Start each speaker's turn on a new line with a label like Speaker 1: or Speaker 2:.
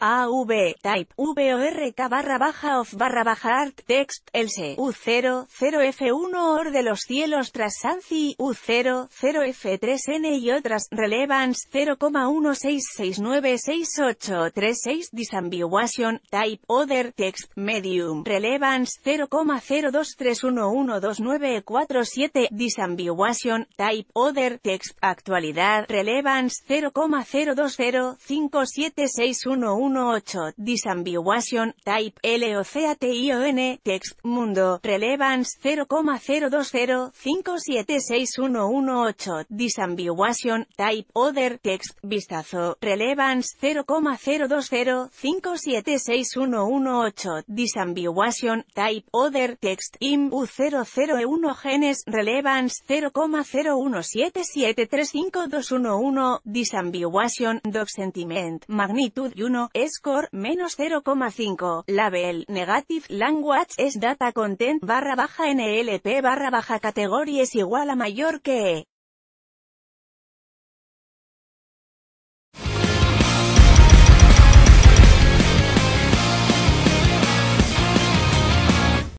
Speaker 1: AV, type, VORK barra baja of barra baja art, text, else, U0, 0F1 or de los cielos tras Sanzi, U0, 0F3N y otras, relevance, 0,16696836, disambiguation, type, other, text, medium, relevance, 0,02311297, disambiguation, type, other, text, actualidad, relevance, 0,0205761 18, disambiguation, type, LOCATION, text, mundo, relevance, 0,020576118, disambiguation, type, other, text, vistazo, relevance, 0,020576118, disambiguation, type, other, text, im, U001 genes, relevance, 0,017735211, disambiguation, dog sentiment, magnitude 1, score, menos 0,5, label, negative, language, es data content, barra baja NLP barra baja categoría es igual a mayor que